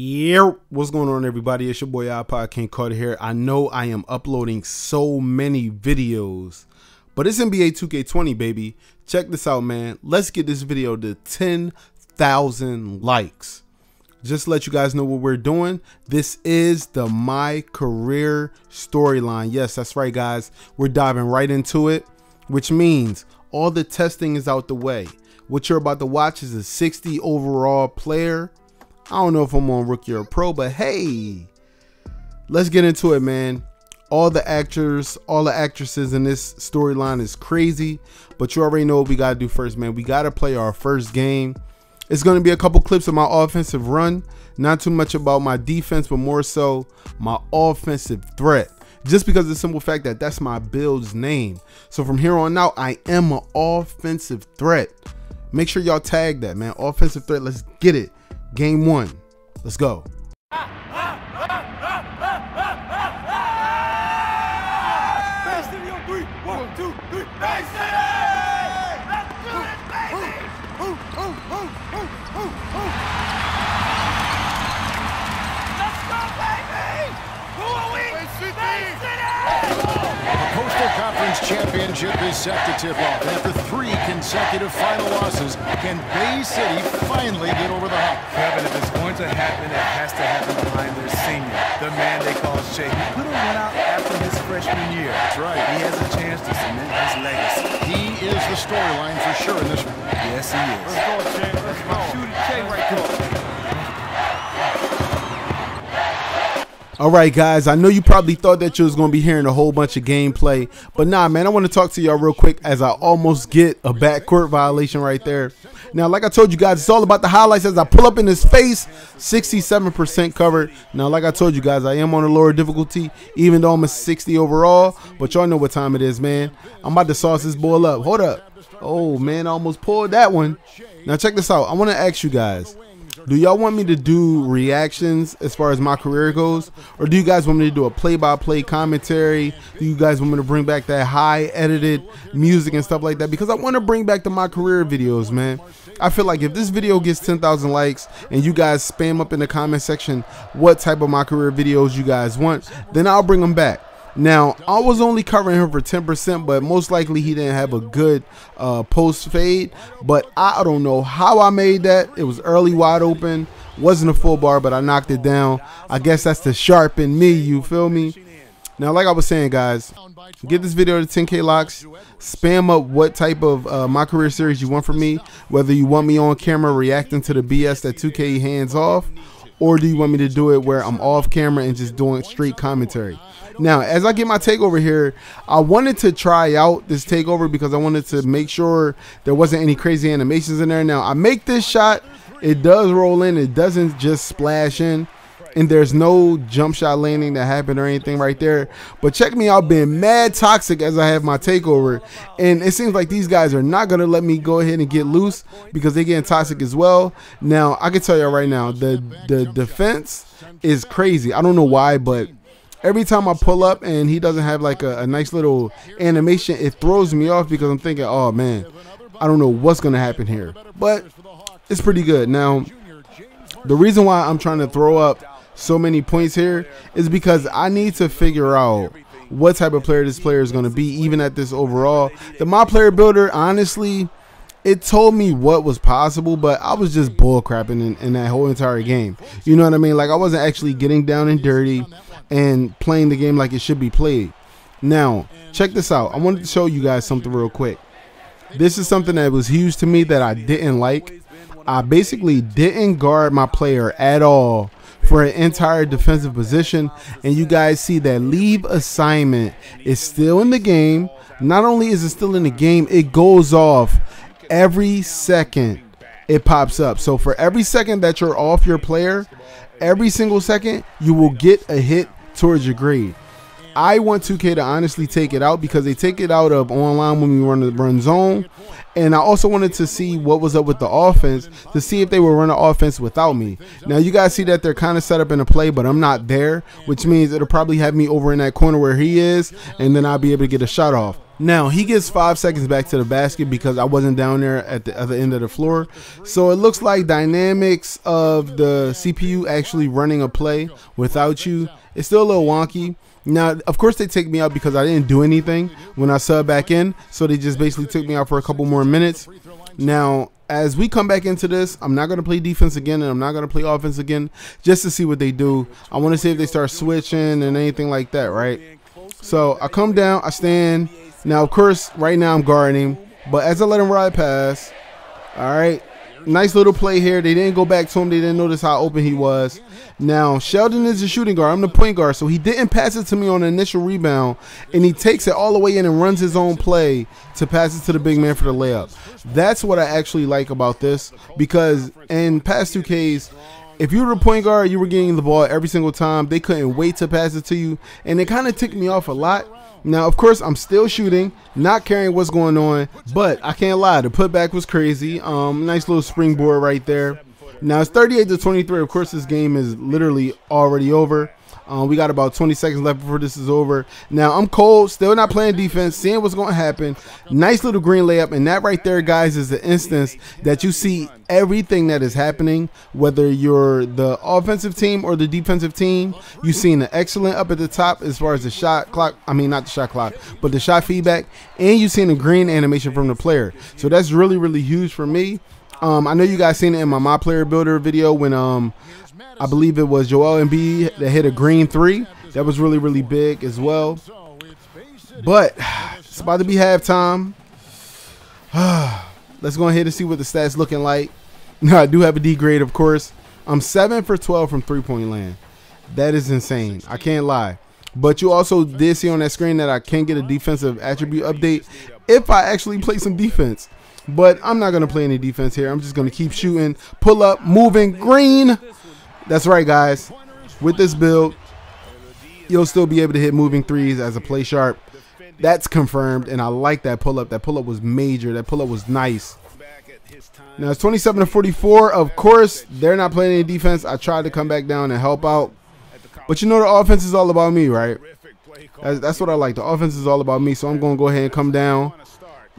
Yeah, what's going on, everybody? It's your boy iPod King Carter here. I know I am uploading so many videos, but it's NBA 2K20, baby. Check this out, man. Let's get this video to 10,000 likes. Just let you guys know what we're doing. This is the My Career storyline. Yes, that's right, guys. We're diving right into it, which means all the testing is out the way. What you're about to watch is a 60 overall player I don't know if I'm on rookie or pro, but hey, let's get into it, man. All the actors, all the actresses in this storyline is crazy, but you already know what we got to do first, man. We got to play our first game. It's going to be a couple clips of my offensive run, not too much about my defense, but more so my offensive threat. Just because of the simple fact that that's my build's name. So from here on out, I am an offensive threat. Make sure y'all tag that, man. Offensive threat. Let's get it. Game one. Let's go. The conference Championship is set to tip off. After three consecutive final losses, can Bay City finally get over the hump? Kevin, if it's going to happen, it has to happen behind their senior, the man they call Che. He could have went out after his freshman year. That's right. He has a chance to cement his legacy. He is the storyline for sure in this one. Yes, he is. Let's go, Che. Let's go. Shoot it, Che, right there. All right, guys, I know you probably thought that you was going to be hearing a whole bunch of gameplay, but nah, man, I want to talk to y'all real quick as I almost get a backcourt violation right there. Now, like I told you guys, it's all about the highlights as I pull up in his face, 67% covered. Now, like I told you guys, I am on a lower difficulty, even though I'm a 60 overall, but y'all know what time it is, man. I'm about to sauce this ball up. Hold up. Oh, man, I almost pulled that one. Now, check this out. I want to ask you guys. Do y'all want me to do reactions as far as my career goes? Or do you guys want me to do a play by play commentary? Do you guys want me to bring back that high edited music and stuff like that? Because I want to bring back the my career videos, man. I feel like if this video gets 10,000 likes and you guys spam up in the comment section what type of my career videos you guys want, then I'll bring them back. Now, I was only covering him for 10%, but most likely he didn't have a good uh, post fade. But I don't know how I made that. It was early wide open. Wasn't a full bar, but I knocked it down. I guess that's the sharpen me, you feel me? Now, like I was saying, guys, get this video to 10K locks. Spam up what type of uh, my career series you want from me. Whether you want me on camera reacting to the BS that 2K hands off, or do you want me to do it where I'm off camera and just doing straight commentary? Now, as I get my takeover here, I wanted to try out this takeover because I wanted to make sure there wasn't any crazy animations in there. Now, I make this shot, it does roll in, it doesn't just splash in. And there's no jump shot landing that happened or anything right there. But check me out being mad toxic as I have my takeover. And it seems like these guys are not going to let me go ahead and get loose because they're getting toxic as well. Now, I can tell you right now, the, the defense is crazy. I don't know why, but every time I pull up and he doesn't have like a, a, nice little animation, it throws me off because I'm thinking, oh man, I don't know what's gonna happen here. But it's pretty good. Now, the reason why I'm trying to throw up so many points here is because I need to figure out what type of player this player is gonna be, even at this overall. The my player builder, honestly, it told me what was possible, but I was just bullcrapping in, in that whole entire game. You know what I mean? Like I wasn't actually getting down and dirty and playing the game like it should be played. Now, check this out. I wanted to show you guys something real quick. This is something that was huge to me that I didn't like. I basically didn't guard my player at all for an entire defensive position. And you guys see that leave assignment is still in the game. Not only is it still in the game, it goes off every second it pops up. So for every second that you're off your player, every single second, you will get a hit towards your grade. I want 2K to honestly take it out because they take it out of online when we run the run zone. And I also wanted to see what was up with the offense to see if they were running offense without me. Now you guys see that they're kind of set up in a play, but I'm not there, which means it'll probably have me over in that corner where he is, and then I'll be able to get a shot off. Now he gets five seconds back to the basket because I wasn't down there at the other end of the floor. So it looks like dynamics of the CPU actually running a play without you. It's still a little wonky. Now, of course, they take me out because I didn't do anything when I sub back in. So they just basically took me out for a couple more minutes. Now, as we come back into this, I'm not going to play defense again and I'm not going to play offense again just to see what they do. I want to see if they start switching and anything like that, right? So I come down, I stand. Now, of course, right now I'm guarding, but as I let him ride past, all right, nice little play here. They didn't go back to him. They didn't notice how open he was. Now, Sheldon is the shooting guard. I'm the point guard. So he didn't pass it to me on the initial rebound. And he takes it all the way in and runs his own play to pass it to the big man for the layup. That's what I actually like about this. Because in past 2Ks, if you were the point guard, you were getting the ball every single time. They couldn't wait to pass it to you. And it kind of ticked me off a lot. Now, of course, I'm still shooting, not caring what's going on, but I can't lie. The putback was crazy. Um, nice little springboard right there. Now it's 38 to 23. Of course, this game is literally already over. Um, we got about 20 seconds left before this is over. Now I'm cold, still not playing defense, seeing what's going to happen. Nice little green layup, and that right there, guys, is the instance that you see everything that is happening. Whether you're the offensive team or the defensive team, you've seen an excellent up at the top as far as the shot clock. I mean, not the shot clock, but the shot feedback, and you've seen the green animation from the player. So that's really, really huge for me. Um, I know you guys seen it in my my player builder video when um I believe it was Joel Embiid that hit a green three. That was really really big as well. But it's about to be halftime. Let's go ahead and see what the stats looking like. Now I do have a D grade, of course. I'm seven for 12 from three point land. That is insane. I can't lie. But you also did see on that screen that I can get a defensive attribute update if I actually play some defense. But I'm not going to play any defense here. I'm just going to keep shooting, pull up, moving, green. That's right, guys. With this build, you'll still be able to hit moving threes as a play sharp. That's confirmed, and I like that pull up. That pull up was major. That pull up was nice. Now it's 27 to 44. Of course, they're not playing any defense. I tried to come back down and help out. But you know the offense is all about me, right? That's, that's what I like. The offense is all about me, so I'm going to go ahead and come down.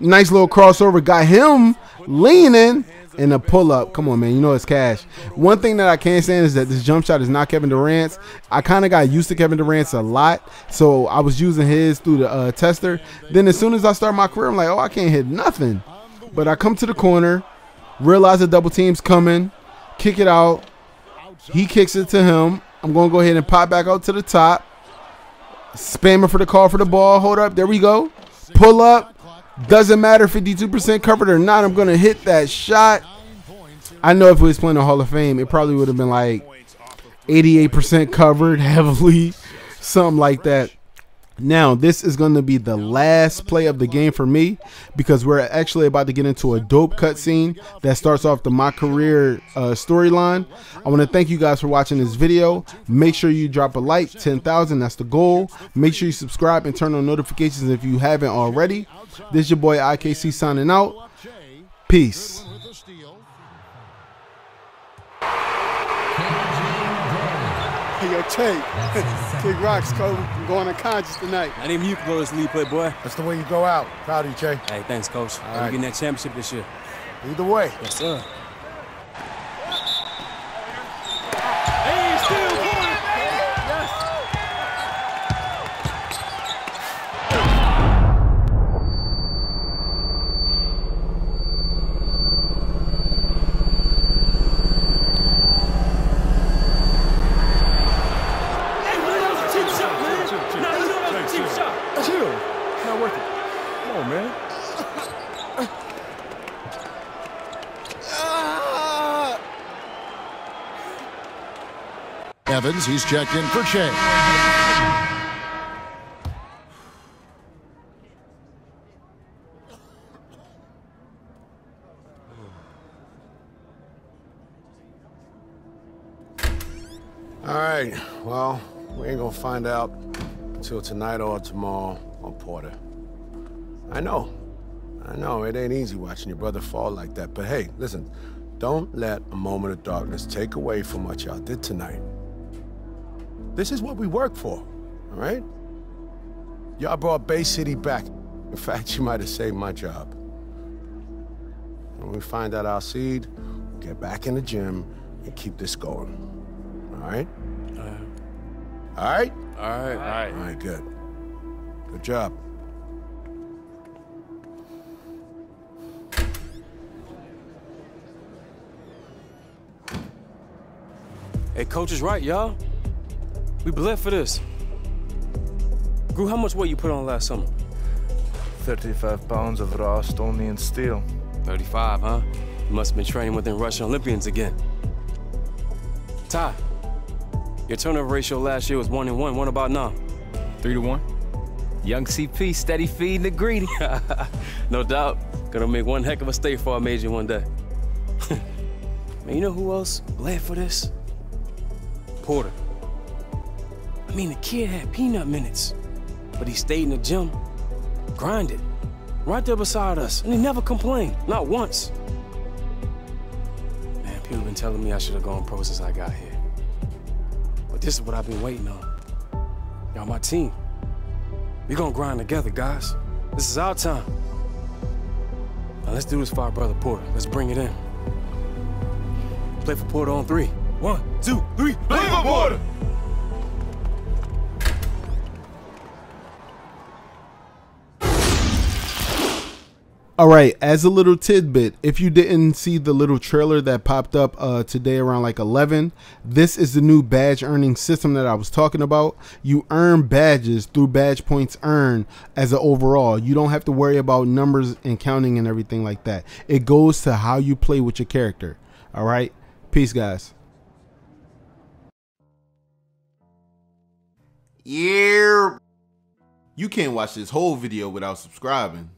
Nice little crossover. Got him leaning and a pull up. Come on, man. You know it's cash. One thing that I can't stand is that this jump shot is not Kevin Durant's. I kind of got used to Kevin Durant's a lot. So I was using his through the uh, tester. Then as soon as I start my career, I'm like, oh, I can't hit nothing. But I come to the corner, realize the double team's coming, kick it out. He kicks it to him. I'm going to go ahead and pop back out to the top. Spamming for the call for the ball. Hold up. There we go. Pull up. Doesn't matter 52% covered or not. I'm going to hit that shot. I know if we was playing the Hall of Fame, it probably would have been like 88% covered heavily, something like that. Now, this is going to be the last play of the game for me because we're actually about to get into a dope cutscene that starts off the My Career uh, storyline. I want to thank you guys for watching this video. Make sure you drop a like, 10,000, that's the goal. Make sure you subscribe and turn on notifications if you haven't already. This is your boy IKC signing out. Peace. Hey, yo, Tay. Kid Rock's coach. I'm going unconscious tonight. I need you to blow this lead play, eh, boy. That's the way you go out. Proud of you, Che. Hey, thanks, coach. All right. We getting that championship this year. Either way. Yes, sir. Chill. It's not worth it. Come on, man. Evans, he's checked in for Che. All right. Well, we ain't gonna find out until tonight or tomorrow on Porter. I know. I know. It ain't easy watching your brother fall like that. But hey, listen, don't let a moment of darkness take away from what y'all did tonight. This is what we work for, all right? Y'all brought Bay City back. In fact, you might have saved my job. When we find out our seed, we'll get back in the gym and keep this going. All right? All right? All right. All right. All right, good. Good job. Hey, coach is right, y'all. We bled for this. Gru, how much weight you put on last summer? 35 pounds of raw Estonian steel. 35, huh? You must have been training with them Russian Olympians again. Ty, your turnover ratio last year was one and one. What about now? Three to one. Young CP steady feeding the greedy. no doubt. Gonna make one heck of a state for our major one day. Man, you know who else bled for this? I mean, the kid had peanut minutes, but he stayed in the gym, grinded, right there beside us, and he never complained, not once. Man, people been telling me I should have gone pro since I got here. But this is what I've been waiting on. Y'all my team. We gonna grind together, guys. This is our time. Now let's do this for our brother Porter. Let's bring it in. Play for Porter on three. One, two, three. Play for Porter! All right, as a little tidbit, if you didn't see the little trailer that popped up uh, today around like 11, this is the new badge earning system that I was talking about. You earn badges through badge points earned as an overall. You don't have to worry about numbers and counting and everything like that. It goes to how you play with your character. All right, peace, guys. Yeah. You can't watch this whole video without subscribing.